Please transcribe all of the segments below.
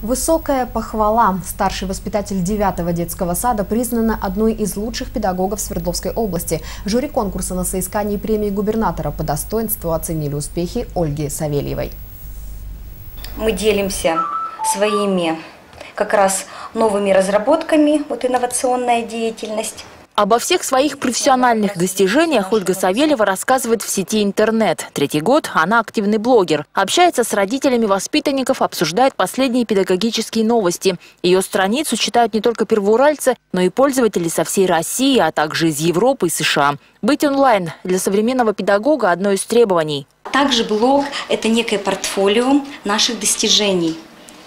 Высокая похвала. Старший воспитатель 9 детского сада признана одной из лучших педагогов Свердловской области. Жюри конкурса на соискании премии губернатора по достоинству оценили успехи Ольги Савельевой. Мы делимся своими как раз новыми разработками, вот инновационная деятельность. Обо всех своих профессиональных достижениях Ольга Савельева рассказывает в сети интернет. Третий год она активный блогер. Общается с родителями воспитанников, обсуждает последние педагогические новости. Ее страницу читают не только первоуральцы, но и пользователи со всей России, а также из Европы и США. Быть онлайн для современного педагога – одно из требований. Также блог – это некое портфолио наших достижений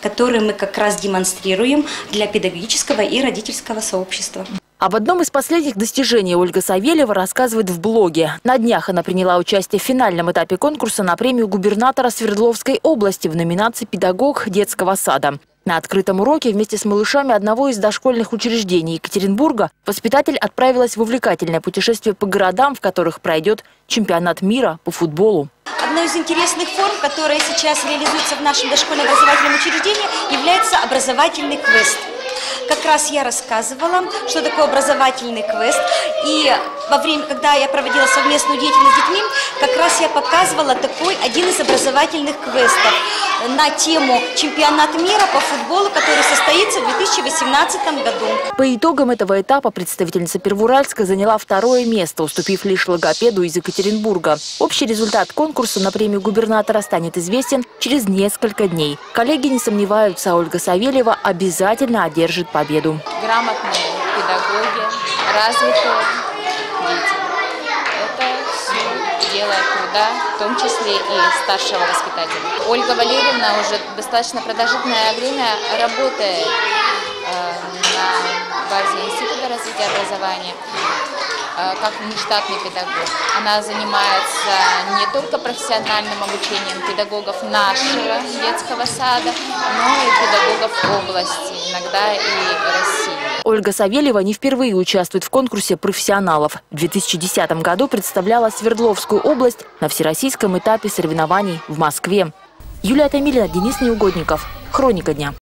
которые мы как раз демонстрируем для педагогического и родительского сообщества. Об одном из последних достижений Ольга Савельева рассказывает в блоге. На днях она приняла участие в финальном этапе конкурса на премию губернатора Свердловской области в номинации «Педагог детского сада». На открытом уроке вместе с малышами одного из дошкольных учреждений Екатеринбурга воспитатель отправилась в увлекательное путешествие по городам, в которых пройдет чемпионат мира по футболу. Одной из интересных форм, которая сейчас реализуется в нашем дошкольном образовательном учреждении, является образовательный квест – как раз я рассказывала, что такое образовательный квест. И во время, когда я проводила совместную деятельность с детьми, как раз я показывала такой один из образовательных квестов на тему чемпионат мира по футболу, который состоится в 2018 году. По итогам этого этапа представительница Первуральска заняла второе место, уступив лишь логопеду из Екатеринбурга. Общий результат конкурса на премию губернатора станет известен через несколько дней. Коллеги не сомневаются, Ольга Савельева обязательно одержит победу. Грамотные педагоги, развитые дети. Это все дело труда, в том числе и старшего воспитателя. Ольга Валерьевна уже достаточно продолжительное время работает э, на базе Института развития образования. Э, как внештатный педагог. Она занимается не только профессиональным обучением педагогов нашего детского сада, но и педагогов области, иногда и России. Ольга Савельева не впервые участвует в конкурсе профессионалов. В 2010 году представляла Свердловскую область на всероссийском этапе соревнований в Москве. Юлия Томилина, Денис Неугодников. Хроника дня.